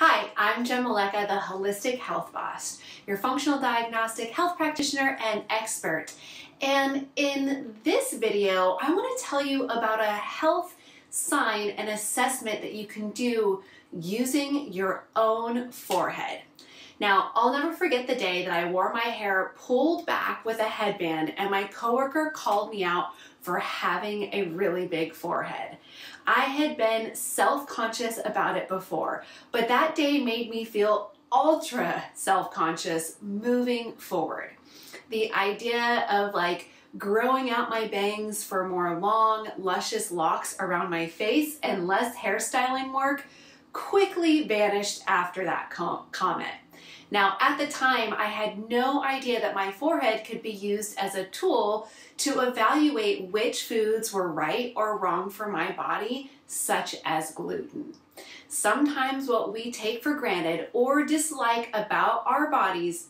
Hi, I'm Jenn Maleka, the Wholistic Health Boss, your functional diagnostic health practitioner and expert. And in this video, I want to tell you about a health sign and assessment that you can do using your own forehead. Now, I'll never forget the day that I wore my hair pulled back with a headband and my coworker called me out for having a really big forehead. I had been self-conscious about it before, but that day made me feel ultra self-conscious moving forward. The idea of like growing out my bangs for more long, luscious locks around my face and less hairstyling work quickly vanished after that com comment. Now, at the time, I had no idea that my forehead could be used as a tool to evaluate which foods were right or wrong for my body, such as gluten. Sometimes what we take for granted or dislike about our bodies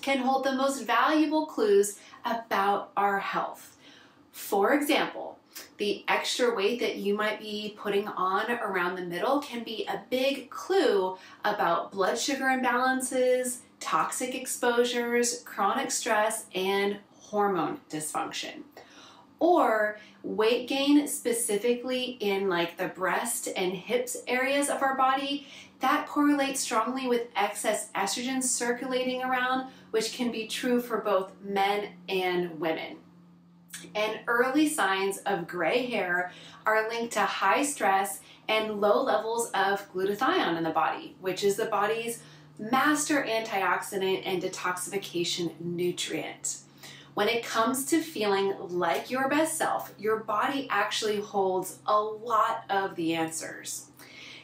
can hold the most valuable clues about our health. For example, the extra weight that you might be putting on around the middle can be a big clue about blood sugar imbalances, toxic exposures, chronic stress, and hormone dysfunction. Or weight gain specifically in like the breast and hips areas of our body, that correlates strongly with excess estrogen circulating around, which can be true for both men and women. And early signs of gray hair are linked to high stress and low levels of glutathione in the body, which is the body's master antioxidant and detoxification nutrient. When it comes to feeling like your best self, your body actually holds a lot of the answers.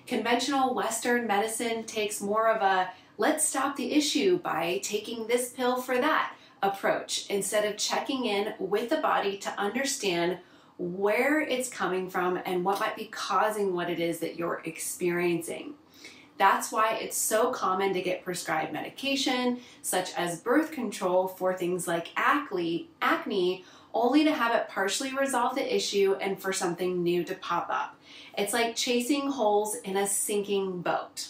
Conventional Western medicine takes more of a let's stop the issue by taking this pill for that approach instead of checking in with the body to understand where it's coming from and what might be causing what it is that you're experiencing. That's why it's so common to get prescribed medication, such as birth control for things like acne, acne only to have it partially resolve the issue and for something new to pop up. It's like chasing holes in a sinking boat.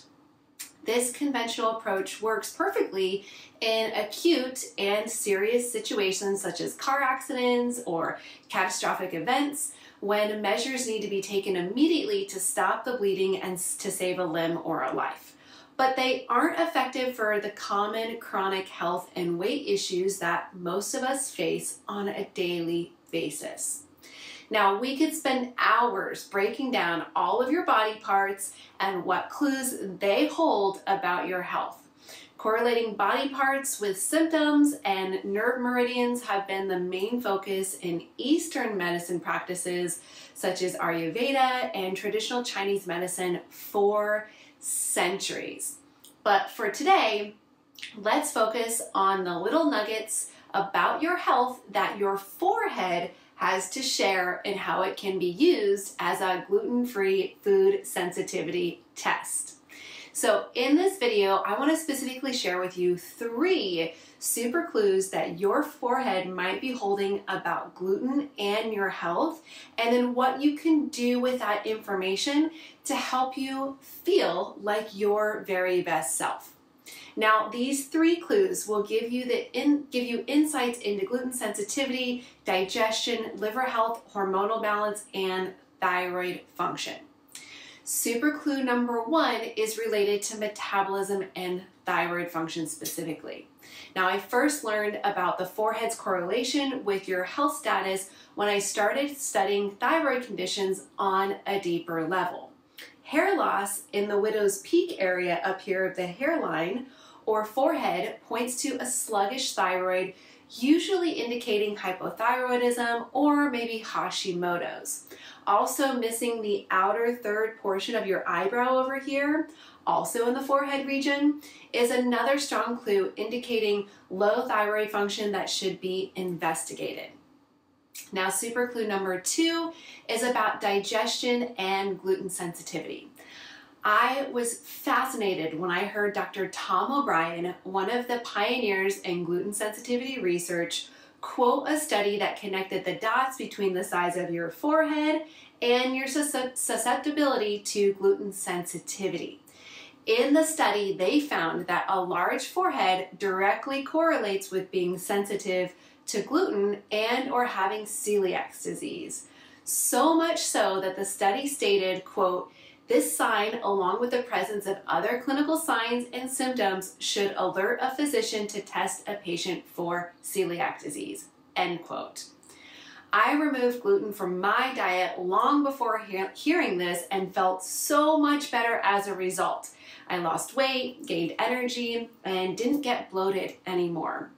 This conventional approach works perfectly in acute and serious situations such as car accidents or catastrophic events when measures need to be taken immediately to stop the bleeding and to save a limb or a life. But they aren't effective for the common chronic health and weight issues that most of us face on a daily basis. Now, we could spend hours breaking down all of your body parts and what clues they hold about your health. Correlating body parts with symptoms and nerve meridians have been the main focus in Eastern medicine practices such as Ayurveda and traditional Chinese medicine for centuries. But for today, let's focus on the little nuggets about your health that your forehead has to share and how it can be used as a gluten-free food sensitivity test. So in this video, I wanna specifically share with you three super clues that your forehead might be holding about gluten and your health, and then what you can do with that information to help you feel like your very best self. Now, these three clues will give you the in, give you insights into gluten sensitivity, digestion, liver health, hormonal balance, and thyroid function. Super clue number one is related to metabolism and thyroid function specifically. Now, I first learned about the forehead's correlation with your health status when I started studying thyroid conditions on a deeper level. Hair loss in the widow's peak area up here of the hairline or forehead points to a sluggish thyroid, usually indicating hypothyroidism or maybe Hashimoto's. Also missing the outer third portion of your eyebrow over here, also in the forehead region, is another strong clue indicating low thyroid function that should be investigated. Now, super clue number two is about digestion and gluten sensitivity. I was fascinated when I heard Dr. Tom O'Bryan, one of the pioneers in gluten sensitivity research, quote a study that connected the dots between the size of your forehead and your susceptibility to gluten sensitivity. In the study, they found that a large forehead directly correlates with being sensitive to gluten and or having celiac disease. So much so that the study stated, quote, this sign, along with the presence of other clinical signs and symptoms, should alert a physician to test a patient for celiac disease, end quote. I removed gluten from my diet long before he hearing this and felt so much better as a result. I lost weight, gained energy, and didn't get bloated anymore.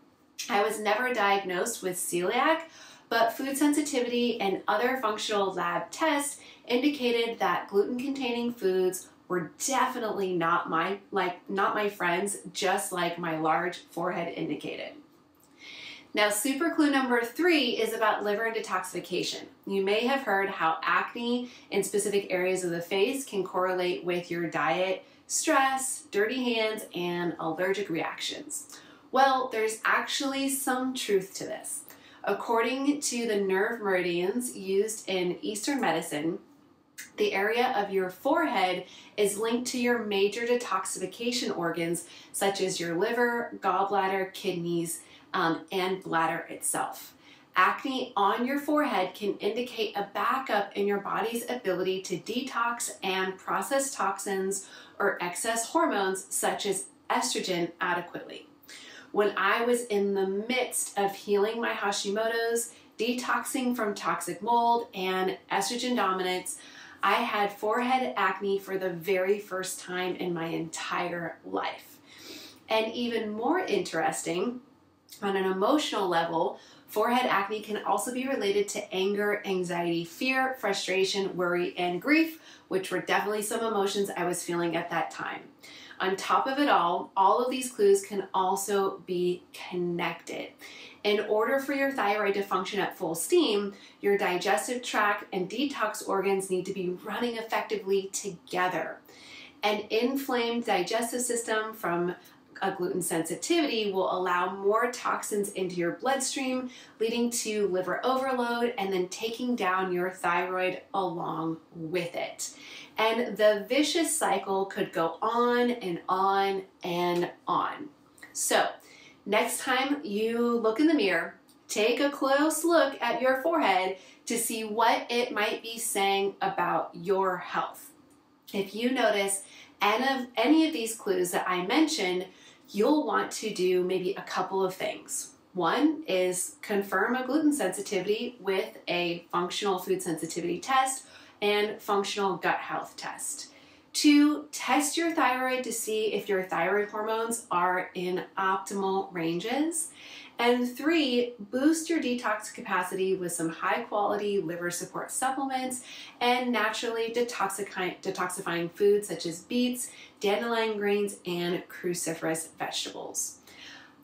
I was never diagnosed with celiac, but food sensitivity and other functional lab tests indicated that gluten-containing foods were definitely not my like not my friends, just like my large forehead indicated. Now, super clue number three is about liver detoxification. You may have heard how acne in specific areas of the face can correlate with your diet, stress, dirty hands, and allergic reactions. Well, there's actually some truth to this. According to the nerve meridians used in Eastern medicine, the area of your forehead is linked to your major detoxification organs, such as your liver, gallbladder, kidneys, um, and bladder itself. Acne on your forehead can indicate a backup in your body's ability to detox and process toxins or excess hormones such as estrogen adequately. When I was in the midst of healing my Hashimoto's, detoxing from toxic mold and estrogen dominance, I had forehead acne for the very first time in my entire life. And even more interesting, on an emotional level, forehead acne can also be related to anger, anxiety, fear, frustration, worry, and grief, which were definitely some emotions I was feeling at that time. On top of it all, all of these clues can also be connected. In order for your thyroid to function at full steam, your digestive tract and detox organs need to be running effectively together. An inflamed digestive system from a gluten sensitivity will allow more toxins into your bloodstream, leading to liver overload and then taking down your thyroid along with it. And the vicious cycle could go on and on and on. So, next time you look in the mirror, take a close look at your forehead to see what it might be saying about your health. If you notice any of, any of these clues that I mentioned, you'll want to do maybe a couple of things. One is confirm a gluten sensitivity with a functional food sensitivity test and functional gut health test. Two, test your thyroid to see if your thyroid hormones are in optimal ranges. And three, boost your detox capacity with some high quality liver support supplements and naturally detoxifying, foods such as beets, dandelion greens, and cruciferous vegetables.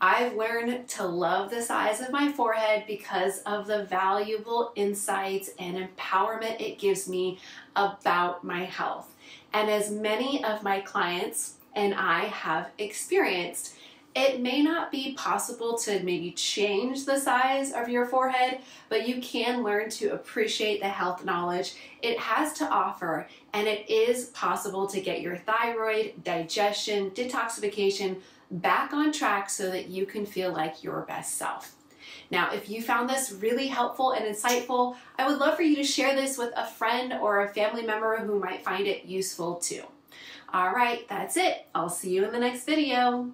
I've learned to love the size of my forehead because of the valuable insights and empowerment it gives me about my health. And as many of my clients and I have experienced, it may not be possible to maybe change the size of your forehead, but you can learn to appreciate the health knowledge it has to offer, and it is possible to get your thyroid, digestion, detoxification back on track so that you can feel like your best self. Now, if you found this really helpful and insightful, I would love for you to share this with a friend or a family member who might find it useful too. All right, that's it. I'll see you in the next video.